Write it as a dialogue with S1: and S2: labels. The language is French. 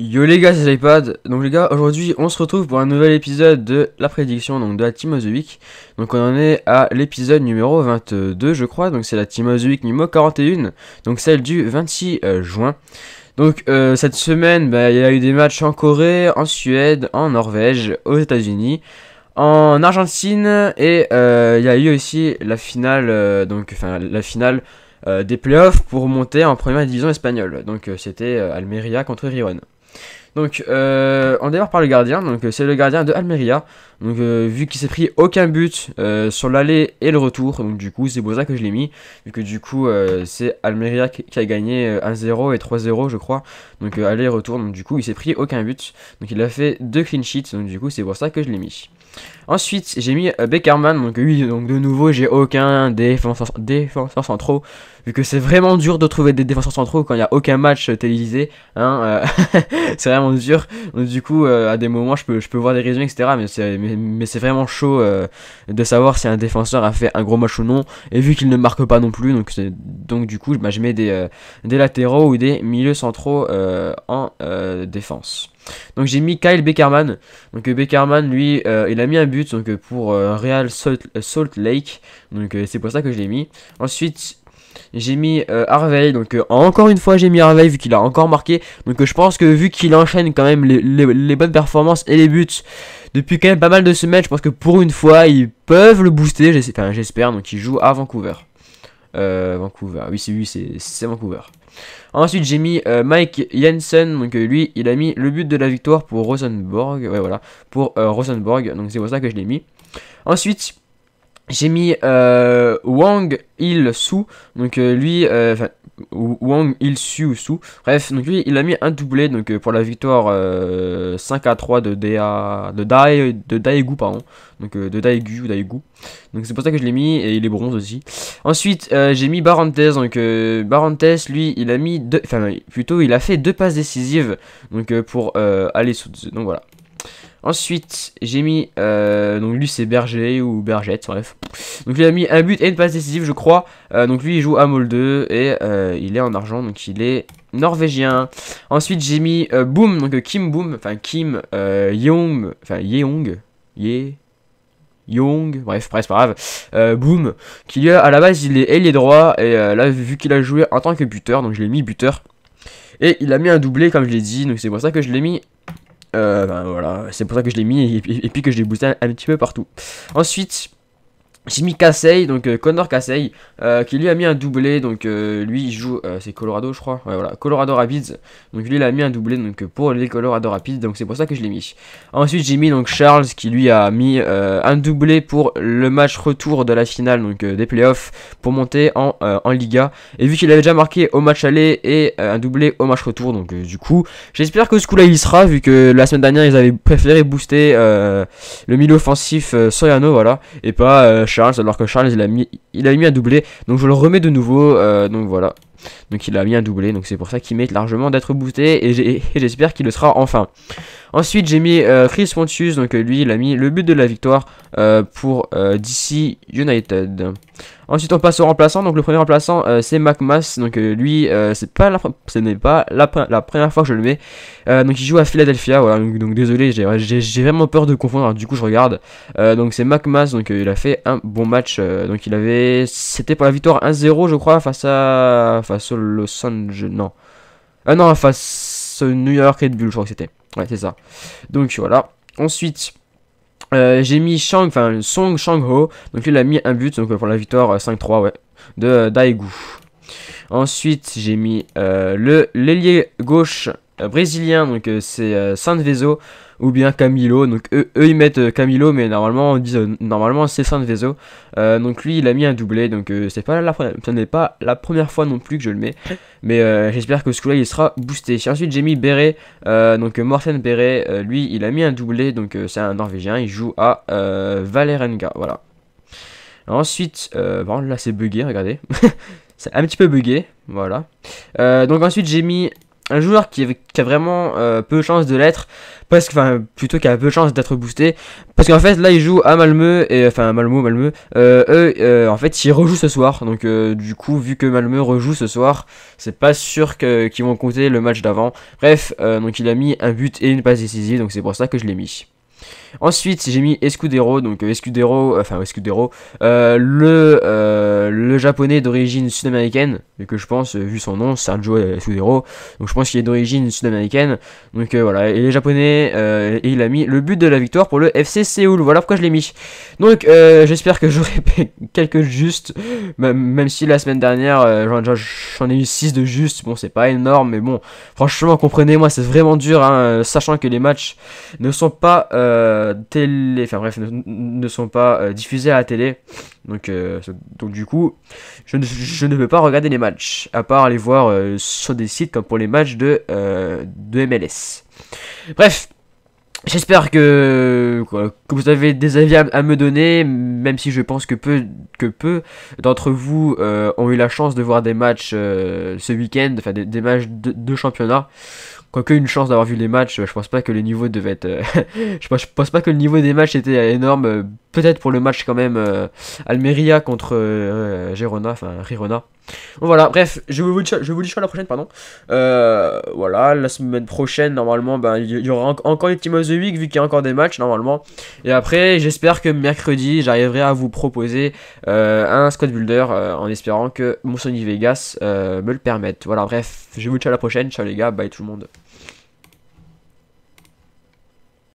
S1: Yo les gars, c'est l'iPad. Donc les gars, aujourd'hui, on se retrouve pour un nouvel épisode de la prédiction donc de la Team of. Donc on en est à l'épisode numéro 22, je crois. Donc c'est la Team of numéro 41, donc celle du 26 euh, juin. Donc euh, cette semaine, bah, il y a eu des matchs en Corée, en Suède, en Norvège, aux États-Unis, en Argentine et euh, il y a eu aussi la finale, donc enfin la finale des playoffs pour monter en première division espagnole. Donc c'était Almeria contre Riron. Donc, euh, on démarre par le gardien. Donc, c'est le gardien de Almeria. Donc, euh, vu qu'il s'est pris aucun but euh, sur l'aller et le retour. Donc, du coup, c'est pour ça que je l'ai mis. Vu que du coup, c'est Almeria qui, a gagné 1-0 et 3-0, je crois. Donc, aller-retour. Donc, du coup, il s'est pris aucun but. Donc, il a fait deux clean sheets. Donc, du coup, c'est pour ça que je l'ai mis. Ensuite, j'ai mis Beckerman. Donc, oui, donc de nouveau, j'ai aucun défenseur, défenseur centraux vu que c'est vraiment dur de trouver des défenseurs centraux quand il n'y a aucun match télévisé. Hein, euh, vraiment dur. Donc, du coup, euh, à des moments, je peux, je peux voir des résumés, etc. Mais c'est, mais, c'est vraiment chaud euh, de savoir si un défenseur a fait un gros match ou non. Et vu qu'il ne marque pas non plus, donc, donc du coup, bah, je mets des, des latéraux ou des milieux centraux en défense. Donc j'ai mis Kyle Beckerman. Donc Beckerman, lui, il a mis un but donc pour Real Salt, Salt, Lake. Donc c'est pour ça que je l'ai mis. Ensuite, j'ai mis euh, Harvey, donc euh, encore une fois j'ai mis Harvey vu qu'il a encore marqué. Donc euh, je pense que vu qu'il enchaîne quand même les, bonnes performances et les buts depuis quand même pas mal de semaines, je pense que pour une fois ils peuvent le booster, j'espère. donc il joue à Vancouver. Vancouver, oui c'est lui, c'est Vancouver. Ensuite j'ai mis Mike Jensen, donc lui il a mis le but de la victoire pour Rosenborg, ouais voilà, pour Rosenborg, donc c'est pour ça que je l'ai mis. Ensuite j'ai mis euh, Wang Il Su, donc euh, lui, euh, Wang Il Su ou Su, bref, donc lui il a mis un doublé donc pour la victoire 5 à 3 de Da, de Dai, de Daegu pardon, donc de Daegu ou Daegu, donc c'est pour ça que je l'ai mis et il est bronze aussi. Ensuite j'ai mis Barantes, donc Barantes lui il a mis deux, enfin plutôt il a fait deux passes décisives donc pour aller sous, donc voilà. Ensuite, j'ai mis. Euh, donc lui, c'est Berger ou Bergette, bref. Donc il a mis un but et une passe décisive, je crois. Euh, donc lui, il joue à Molde et euh, il est en argent, donc il est norvégien. Ensuite, j'ai mis Boom, donc Kim Boom, enfin Kim Young, enfin Yeong, Ye. Young, bref, c'est pas grave. Boom, qui à la base il est ailier droit et là vu qu'il a joué en tant que buteur, donc je l'ai mis buteur. Et il a mis un doublé comme je l'ai dit, donc c'est pour ça que je l'ai mis euh, ben voilà, c'est pour ça que je l'ai mis et, puis que je l'ai boosté un, petit peu partout. Ensuite, j'ai mis Casey, donc euh, Connor Casey, euh, qui lui a mis un doublé, donc euh, lui il joue, c'est Colorado je crois, ouais voilà, Colorado Rapids, donc lui il a mis un doublé donc pour les Colorado Rapids, donc c'est pour ça que je l'ai mis. Ensuite j'ai mis donc Charles qui lui a mis un doublé pour le match retour de la finale donc des playoffs pour monter en, en Liga, et vu qu'il avait déjà marqué au match aller et un doublé au match retour, donc du coup j'espère que ce coup là il sera, vu que la semaine dernière ils avaient préféré booster le milieu offensif Soyano, voilà, et pas Charles, alors que Charles il a mis, il a mis un doublé. Donc je le remets de nouveau. Euh, donc voilà. Donc il a un doublé. Donc c'est pour ça qu'il mérite largement d'être boosté. Et j'espère qu'il le sera enfin. Ensuite j'ai mis euh, Chris Pontius. Donc lui il a mis le but de la victoire euh, pour DC United. Ensuite, on passe au remplaçant. Donc, le premier remplaçant, euh, c'est McMass. Donc, euh, lui, euh, c'est pas la, ce n'est pas la, première fois que je le mets. donc, il joue à Philadelphia. Donc, désolé, j'ai vraiment peur de confondre. du coup, je regarde. donc, c'est McMass. Donc, il a fait un bon match. donc, il avait. C'était pour la victoire 1-0, je crois, face à. Face Los Angeles. Non. Ah non, face New York Red Bull, je crois que c'était. Ouais, c'est ça. Donc, voilà. Ensuite. Euh, j'ai mis Shang, enfin Song Shang-ho, donc lui il a mis un but donc pour la victoire 5-3 euh, ouais, de Daegu. Ensuite j'ai mis euh, le l'ailier gauche brésilien, donc c'est Sanvezo ou bien Camilo. Donc eux, ils mettent euh, Camilo, mais normalement on dit euh, normalement c'est Saint Vezo. Euh, donc lui il a mis un doublé, donc c'est pas la ce n'est pas la première fois non plus que je le mets, mais j'espère que ce coup-là il sera boosté. Ensuite j'ai mis Beret, donc Morten Beret, lui il a mis un doublé, donc c'est un Norvégien, il joue à Valerenga, voilà. Ensuite, bon là c'est bugué, regardez. c'est un petit peu bugué, voilà. donc ensuite j'ai mis un joueur qui, qui a vraiment peu de chance de l'être, parce enfin, plutôt qui a peu de chance d'être boosté, parce qu'en fait, là, il joue à Malmö, et enfin, Malmö, Malmö, eux, en fait, ils rejouent ce soir, donc du coup, vu que Malmö rejoue ce soir, c'est pas sûr qu'ils vont compter le match d'avant. Bref, donc il a mis un but et une passe décisive, donc c'est pour ça que je l'ai mis. Ensuite, j'ai mis Escudero, donc euh, Escudero, euh, enfin Escudero, euh, le, le japonais d'origine sud-américaine, que je pense, vu son nom, Sergio Escudero, donc je pense qu'il est d'origine sud-américaine, donc voilà, il est japonais, et il a mis le but de la victoire pour le FC Séoul, voilà pourquoi je l'ai mis. Donc j'espère que j'aurai quelques justes, même si la semaine dernière, j'en ai eu 6 de justes, bon c'est pas énorme, mais bon, franchement comprenez-moi, c'est vraiment dur, hein, sachant que les matchs ne sont pas... Euh, télé, enfin bref, ne, sont pas euh, diffusés à la télé. Donc, euh, donc du coup, je ne, je ne peux pas regarder les matchs, à part aller voir sur des sites comme pour les matchs de, de MLS. Bref, J'espère que, que vous avez des avis à, me donner, même si je pense que peu, que peu d'entre vous ont eu la chance de voir des matchs ce week-end, enfin des, matchs de championnat. Quoique une chance d'avoir vu les matchs, je pense pas que les niveaux devaient être. Euh, je, pense, pense, pas que le niveau des matchs était énorme. Peut-être pour le match quand même euh, Almeria contre euh, Girona, enfin Rirona. Voilà, bref, je vous, dis, je vous dis à la prochaine, pardon. voilà, la semaine prochaine, normalement, ben, il y, aura encore les Team of the Week vu qu'il y a encore des matchs, normalement. Et après, j'espère que mercredi, j'arriverai à vous proposer un squad builder en espérant que mon Sony Vegas me le permette. Voilà, bref, je vous dis à la prochaine. Ciao les gars, bye tout le monde.